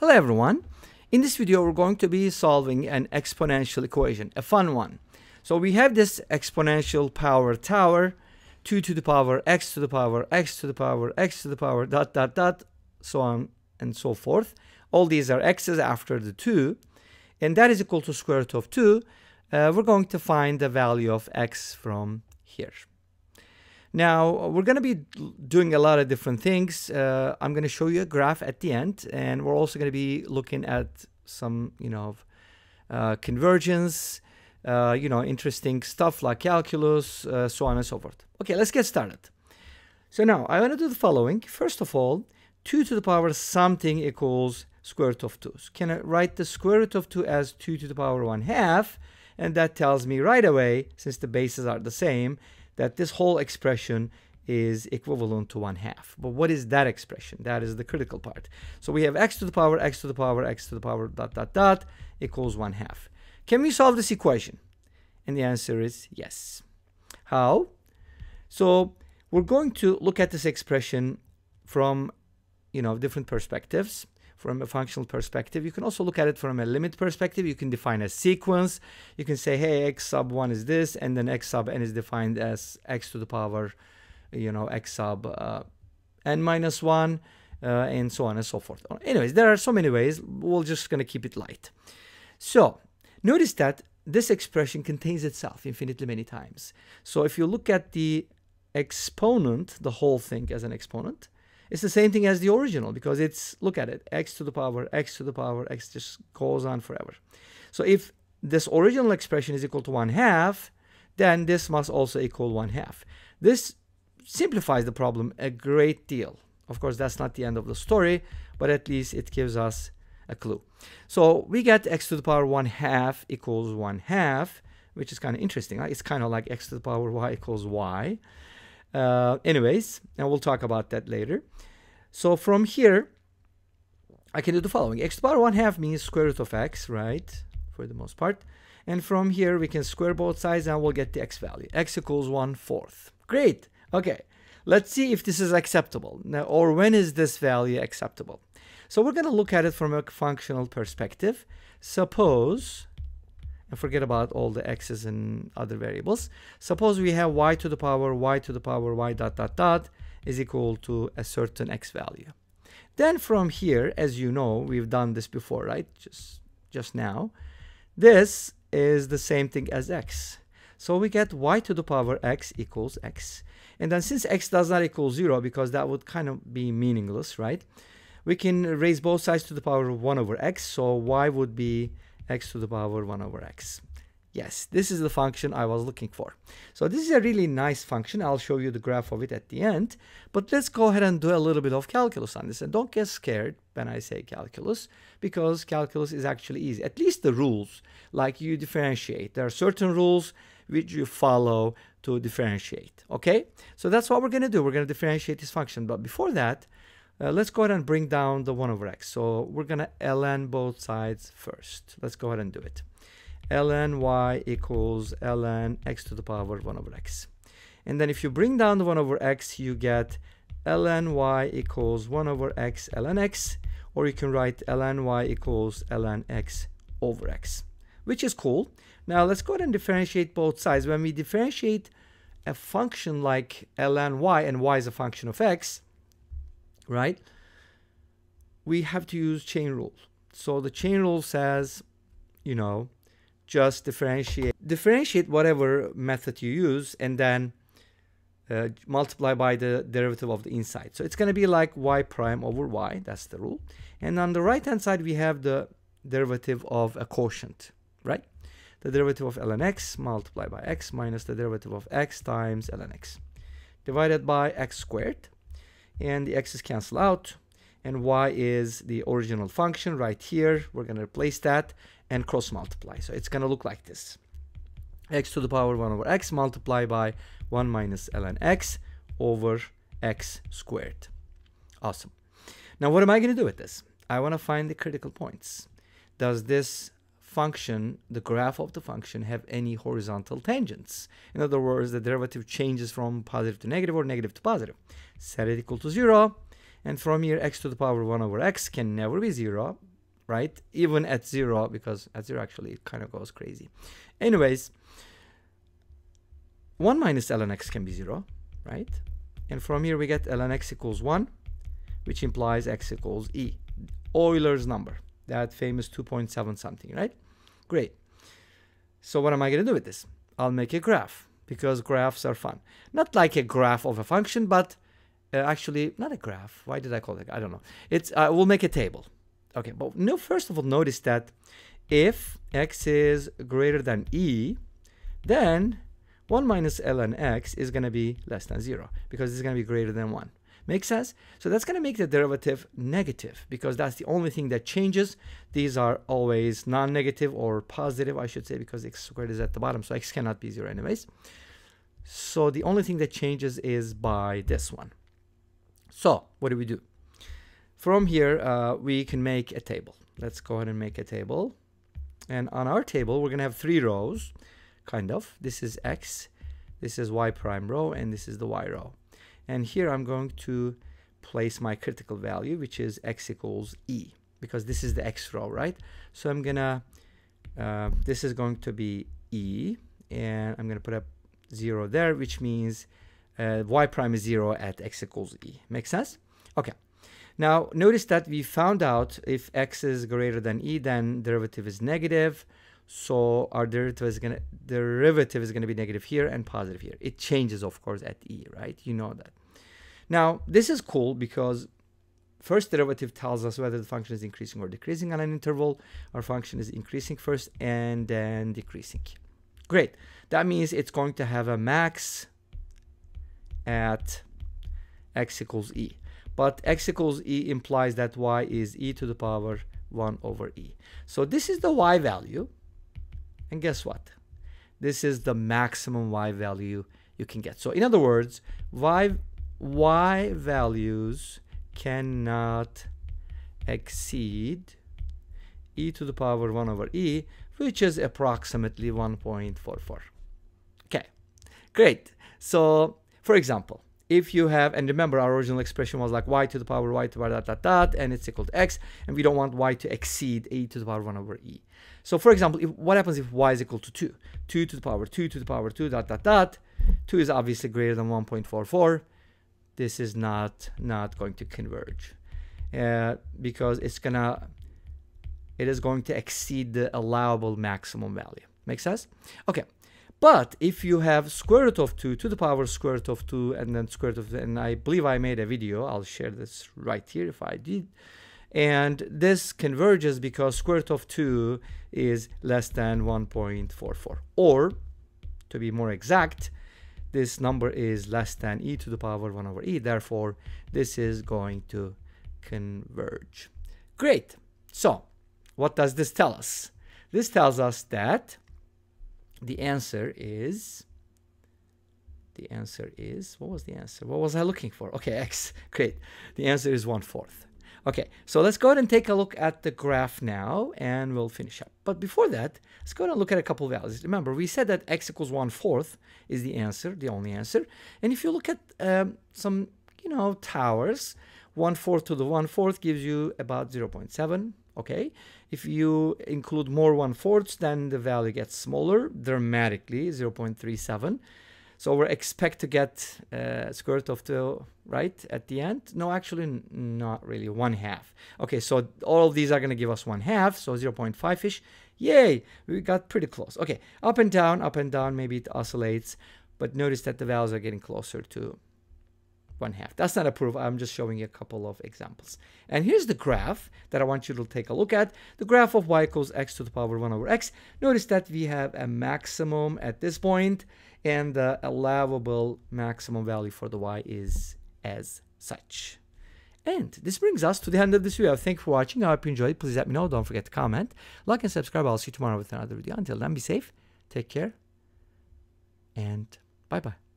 Hello everyone. In this video we're going to be solving an exponential equation, a fun one. So we have this exponential power tower, 2 to the power x to the power x to the power x to the power dot dot dot, so on and so forth. All these are x's after the 2, and that is equal to square root of 2. Uh, we're going to find the value of x from here. Now, we're going to be doing a lot of different things. Uh, I'm going to show you a graph at the end, and we're also going to be looking at some, you know, uh, convergence, uh, you know, interesting stuff like calculus, uh, so on and so forth. Okay, let's get started. So now, I want to do the following. First of all, 2 to the power something equals square root of 2. So can I write the square root of 2 as 2 to the power 1 half? And that tells me right away, since the bases are the same, that this whole expression is equivalent to 1 half. But what is that expression? That is the critical part. So we have x to the power, x to the power, x to the power, dot, dot, dot, equals 1 half. Can we solve this equation? And the answer is yes. How? So we're going to look at this expression from, you know, different perspectives from a functional perspective. You can also look at it from a limit perspective. You can define a sequence. You can say, hey, x sub 1 is this, and then x sub n is defined as x to the power, you know, x sub uh, n minus 1, uh, and so on and so forth. Anyways, there are so many ways. We're just going to keep it light. So notice that this expression contains itself infinitely many times. So if you look at the exponent, the whole thing as an exponent, it's the same thing as the original because it's, look at it, x to the power, x to the power, x just goes on forever. So if this original expression is equal to 1 half, then this must also equal 1 half. This simplifies the problem a great deal. Of course, that's not the end of the story, but at least it gives us a clue. So we get x to the power 1 half equals 1 half, which is kind of interesting. It's kind of like x to the power y equals y. Uh, anyways, and we'll talk about that later. So from here, I can do the following. x to the power 1 half means square root of x, right? For the most part. And from here, we can square both sides and we'll get the x value. x equals 1 fourth. Great. Okay. Let's see if this is acceptable. Now, or when is this value acceptable? So we're going to look at it from a functional perspective. Suppose and forget about all the x's and other variables. Suppose we have y to the power y to the power y dot dot dot is equal to a certain x value. Then from here, as you know, we've done this before, right? Just, just now. This is the same thing as x. So we get y to the power x equals x. And then since x does not equal 0, because that would kind of be meaningless, right? We can raise both sides to the power of 1 over x. So y would be x to the power 1 over x. Yes, this is the function I was looking for. So this is a really nice function. I'll show you the graph of it at the end. But let's go ahead and do a little bit of calculus on this. And don't get scared when I say calculus, because calculus is actually easy. At least the rules, like you differentiate. There are certain rules which you follow to differentiate. Okay? So that's what we're going to do. We're going to differentiate this function. But before that, uh, let's go ahead and bring down the 1 over x. So we're going to ln both sides first. Let's go ahead and do it. ln y equals ln x to the power 1 over x. And then if you bring down the 1 over x, you get ln y equals 1 over x ln x, or you can write ln y equals ln x over x, which is cool. Now let's go ahead and differentiate both sides. When we differentiate a function like ln y, and y is a function of x, right? We have to use chain rule. So the chain rule says, you know, just differentiate differentiate whatever method you use and then uh, multiply by the derivative of the inside. So it's going to be like y prime over y. That's the rule. And on the right hand side, we have the derivative of a quotient, right? The derivative of ln x multiplied by x minus the derivative of x times ln x divided by x squared and the x's cancel out. And y is the original function right here. We're going to replace that and cross multiply. So it's going to look like this. X to the power 1 over x multiplied by 1 minus ln x over x squared. Awesome. Now what am i going to do with this? I want to find the critical points. Does this function, the graph of the function, have any horizontal tangents. In other words, the derivative changes from positive to negative or negative to positive. Set it equal to 0, and from here x to the power 1 over x can never be 0 right? Even at zero, because at zero actually it kind of goes crazy. Anyways, 1 minus ln x can be 0, right? And from here we get ln x equals 1, which implies x equals e. Euler's number, that famous 2.7 something, right? Great. So what am I going to do with this? I'll make a graph because graphs are fun. Not like a graph of a function, but uh, actually not a graph. Why did I call it? I don't know. It's uh, we'll make a table. Okay, but no. First of all, notice that if x is greater than e, then 1 minus ln x is going to be less than 0 because it's going to be greater than 1. Make sense? So that's going to make the derivative negative because that's the only thing that changes. These are always non-negative or positive, I should say, because x squared is at the bottom, so x cannot be 0 anyways. So the only thing that changes is by this one. So what do we do? From here, uh, we can make a table. Let's go ahead and make a table. And on our table, we're going to have three rows kind of. This is x, this is y prime row, and this is the y row. And here I'm going to place my critical value, which is x equals e, because this is the x row, right? So I'm gonna, uh, this is going to be e, and I'm gonna put a zero there, which means uh, y prime is zero at x equals e. Make sense? Okay. Now notice that we found out if x is greater than e, then derivative is negative. So our derivative is gonna derivative is gonna be negative here and positive here. It changes, of course, at e, right? You know that. Now this is cool because first derivative tells us whether the function is increasing or decreasing on an interval. Our function is increasing first and then decreasing. Great. That means it's going to have a max at x equals e. But x equals e implies that y is e to the power 1 over e. So this is the y value. And guess what? This is the maximum y value you can get. So in other words, y, y values cannot exceed e to the power 1 over e, which is approximately 1.44. Okay, great. So for example, if you have, and remember our original expression was like y to the power y to the power dot dot dot, and it's equal to x, and we don't want y to exceed e to the power 1 over e. So for example, if, what happens if y is equal to 2? 2 to the power 2 to the power 2 dot dot dot. 2 is obviously greater than 1.44. This is not, not going to converge uh, because it's gonna, it is going to exceed the allowable maximum value. Make sense? Okay. But if you have square root of 2 to the power square root of 2 and then square root of, and I believe I made a video, I'll share this right here if I did, and this converges because square root of 2 is less than 1.44. Or, to be more exact, this number is less than e to the power 1 over e. Therefore, this is going to converge. Great. So, what does this tell us? This tells us that the answer is the answer is what was the answer what was i looking for okay x great the answer is one fourth Okay, so let's go ahead and take a look at the graph now and we'll finish up. But before that, let's go ahead and look at a couple values. Remember, we said that x equals 1 fourth is the answer, the only answer. And if you look at um, some, you know, towers, 1 fourth to the 1 fourth gives you about 0.7, okay? If you include more 1 fourths, then the value gets smaller dramatically, 0.37. So we expect to get uh, square root of 2, right, at the end? No, actually not really, 1 half. Okay, so all of these are going to give us 1 half, so 0.5-ish. Yay, we got pretty close. Okay, up and down, up and down, maybe it oscillates, but notice that the values are getting closer to 1 half. That's not a proof, I'm just showing you a couple of examples. And here's the graph that I want you to take a look at. The graph of y equals x to the power 1 over x. Notice that we have a maximum at this point, and the allowable maximum value for the y is as such. And this brings us to the end of this video. Thank you for watching. I hope you enjoyed. Please let me know. Don't forget to comment, like, and subscribe. I'll see you tomorrow with another video. Until then, be safe, take care, and bye-bye.